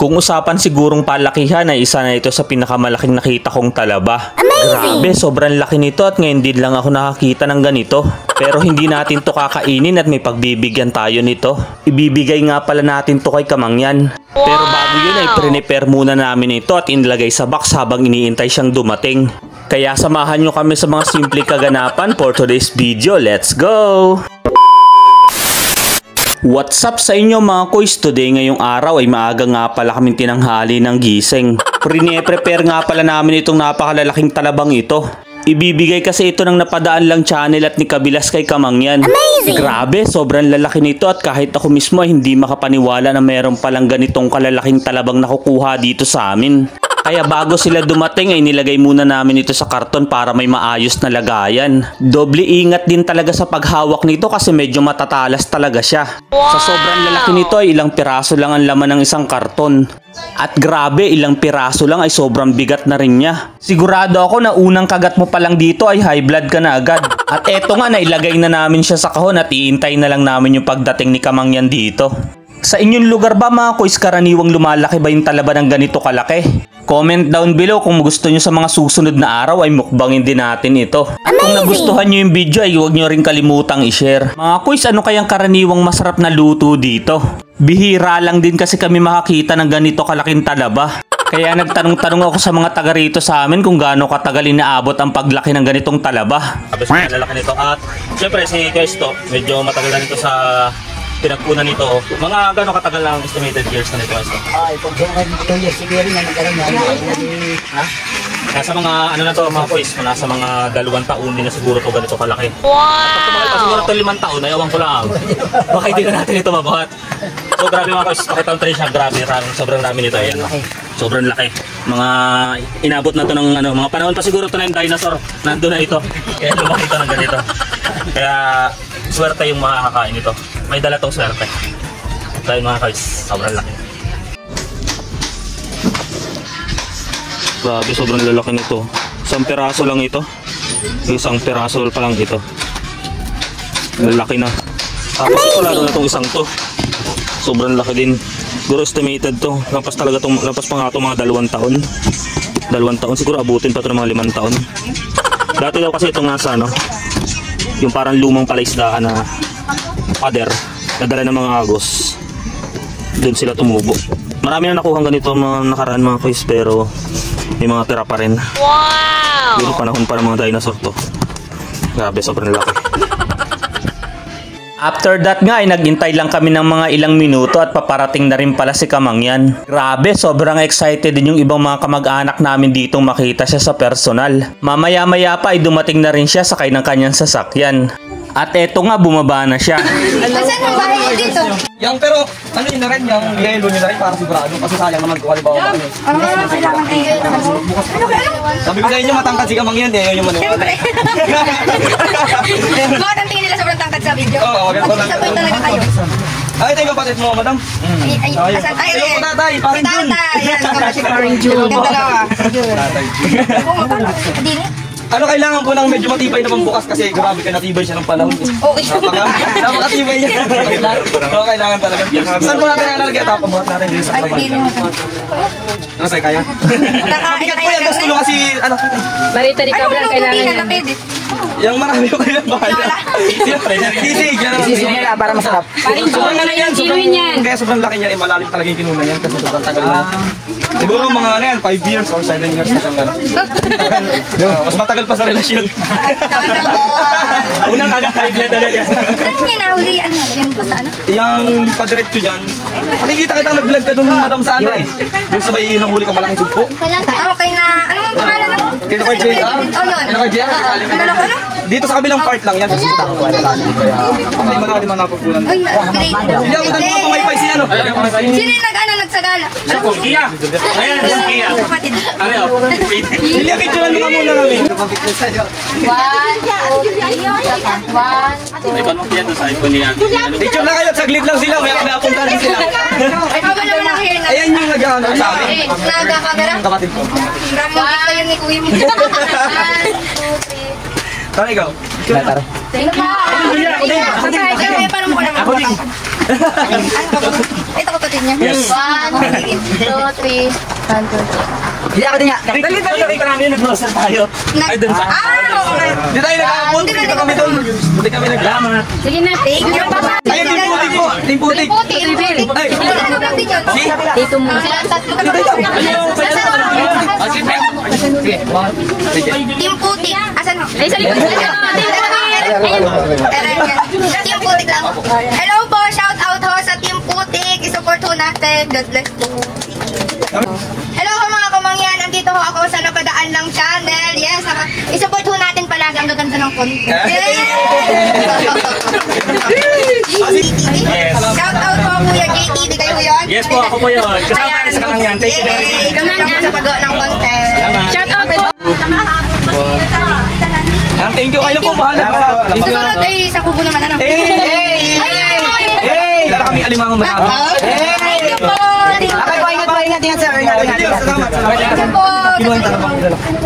Kung usapan sigurong palakihan ay isa na ito sa pinakamalaking nakita kong talaba. Grabe, sobrang laki nito at ngayon din lang ako nakakita ng ganito. Pero hindi natin to kakainin at may pagbibigyan tayo nito. Ibibigay nga pala natin to kay Kamangyan. Pero bago yun ay prepare muna namin ito at inilagay sa box habang iniintay siyang dumating. Kaya samahan nyo kami sa mga simple kaganapan for today's video. Let's go! What's up sa inyo mga kuys? Today ngayong araw ay maaga nga pala kaming tinanghali ng gising. Prine-prepare nga pala namin itong napakalalaking talabang ito. Ibibigay kasi ito ng napadaan lang channel at ni Kabilas kay Kamangyan. Amazing! Grabe, sobrang lalaki nito at kahit ako mismo ay hindi makapaniwala na meron palang ganitong kalalaking talabang nakukuha dito sa amin. Kaya bago sila dumating ay nilagay muna namin ito sa karton para may maayos na lagayan. Doble ingat din talaga sa paghawak nito kasi medyo matatalas talaga siya. Sa sobrang lalaki nito ay ilang piraso lang ang laman ng isang karton. At grabe, ilang piraso lang ay sobrang bigat na rin niya. Sigurado ako na unang kagat mo pa lang dito ay high blood ka na agad. At eto nga, nailagay na namin siya sa kahon at iintay na lang namin yung pagdating ni Kamangyan dito. Sa inyong lugar ba mga kuys karaniwang lumalaki ba yung talaba ng ganito kalaki? Comment down below kung gusto nyo sa mga susunod na araw ay mukbangin din natin ito. At kung nagustuhan nyo yung video ay huwag nyo rin kalimutang i-share. Mga kuys, ano kayang karaniwang masarap na luto dito? Bihira lang din kasi kami makakita ng ganito kalaking talaba. Kaya nagtanong-tanong ako sa mga taga rito sa amin kung gaano katagal inaabot ang paglaki ng ganitong talaba. Sabi sa lalaki nito at syempre si Questo medyo matagal na nito sa pinagkunan nito. Mga gaano katagal lang ang estimated years na nito? Ay, pag bukan ito yun, siguro na nagkaroon na. Ha? Nasa mga ano na to mga boys, nasa mga dalawang taon din na siguro to ganito kalaki. Wow! Tumagal pa siguro to limang taon, ayawan ko lang. Baka hindi na natin ito mabuhat. So grabe mga boys, pakita ang siya, grabe, ram, sobrang dami nito. Ayan, sobrang laki. Mga inabot na to ng ano, mga panahon pa siguro to na yung dinosaur. Nandun na ito. Kaya lumaki ito ng ganito. Kaya swerte yung makakakain ito. May dala tong swerte. Dahil mga guys, sobrang laki. Grabe, sobrang lalaki nito. Isang peraso lang ito. Isang peraso pa lang ito. Lalaki na. Tapos ito lalo na itong isang to. Sobrang laki din. Siguro estimated to. Lampas talaga tong, lampas pa nga ito mga dalawang taon. Dalawang taon. Siguro abutin pa ito ng mga limang taon. Dati daw kasi itong nasa ano, yung parang lumang palaisdaan na pader. Nadala ng mga agos. Doon sila tumubo. Marami na nakuha ganito mga nakaraan mga kuys pero may mga tira pa rin. Wow! Yung panahon pa ng mga dinosaur to. Grabe, sobrang laki. After that nga ay naghintay lang kami ng mga ilang minuto at paparating na rin pala si Kamangyan. Grabe, sobrang excited din yung ibang mga kamag-anak namin ditong makita siya sa personal. Mamaya-maya pa ay dumating na rin siya sakay ng kanyang sasakyan. At eto nga, bumaba na siya. Saan ang bahay dito? Yang pero ano yun na rin, yung yelo nyo na rin para sigurado kasi sayang naman kung halimbawa ano. Ano nga kailangan kayo? Ano? Ano? Sabi ko sa inyo matangkad si Kamang yan, eh, yun yung maniwala. Bakit ang tangkad sa video? Oo, okay. Magsasabay talaga kayo. Ay, yung kapatid mo, madam. Ay, ay, asan? Ay, ay, po tatay, parang Jun. Tatay, yan. Kapatid parang June. Yung dalawa. Hindi na. Ano kailangan ko ng medyo matibay na pambukas kasi grabe ka natibay siya ng panahon. Okay. Napaka, napakatibay niya. Oo, kailangan talaga. Saan po natin nakalagay? Tapos buhat natin dito sa Ay, naman. Ano sa'yo, kaya? Na po yan, tapos tulong kasi, ano, Marita di Cabral, luto kailangan yan. Na yung marami ko kayo bahala. Siyempre, sisig, yan ang Sisig nila para masarap. Sobrang laki yan, sobrang, kaya sobrang laki niya, eh, malalim talaga yung kinunan yan kasi sobrang tagal na. Siguro mga ano yan, 5 years or 7 years na siyang gano'n. Mas matagal pa sa relasyon. Unang agad high blood talaga. Saan niya nahuli? Ano? Yan ba sa ano? Yung padiretso dyan, nakikita kita nag-vlog ka dun madam sa ano eh. Yung sabay nahuli ka malaking sugpo. Ah, Okay na. Ano ang pangalan mo? Kaya kay JR. Oh, yun. Kaya kay JR. Ano lang ano? Dito sa kabilang part lang yan. Kasi tako ko kaya Ay, marami mga napupunan. Uy, great. Hindi ako dalawa pa may si ano. Sino yung nag-ano, nagsagala? Kia! Ayan, Kia! Ano yun? Hindi ako itulan mga muna kami. One, two, three, one, two. May niya. Picture na kayo, saglit lang sila. May napunta sila. Ay, na na. Ayan yung nag-ano sa amin. Eh, nagka-camera. Kapatid ko. Ramo, ito yun ni Kuya. One, two, three. Tara ikaw. Thank you. Kaya paano mo ko naman? Ito kapatid niya. Yes. One, two, three. One, two, three. Hindi ako din nga. Dali, dali, dali. Kami nag-closer tayo. Ay, dun sa- Ah, okay. Di tayo nag-aabot. Hindi na, Dito kami doon. Buti kami naglaman. Sige na. Thank you, papa. Ayun, team putik po. Team putik. Puti, puti. Ay. Si? Dito mo. Sila tatlo. Team Putik. Asan mo? Ay, sa likod. Team Putik lang. Hello po, shout out ho sa Team Putik. I-support ho natin. God bless po. Hello ho mga kamangyan. Andito ho ako sa Napadaan lang channel. Yes, i-support ho natin palagi ang gaganda ng content. Yes. Shout out po Kuya yun. Yes po, ako po yun. Kasama tayo sa Kalangyan. Thank you very much. Kamangyan sa pagawa ng content. Shout out po. Ang thank you kayo po. Bahala pa. Susunod ay sa kubo naman ano. Hey! Hey! Dala kami alimango matapos. Thank you po. Thank you Okay po, ingat po, ingat, ingat sir. Ingat, ingat. Salamat. Salamat. po.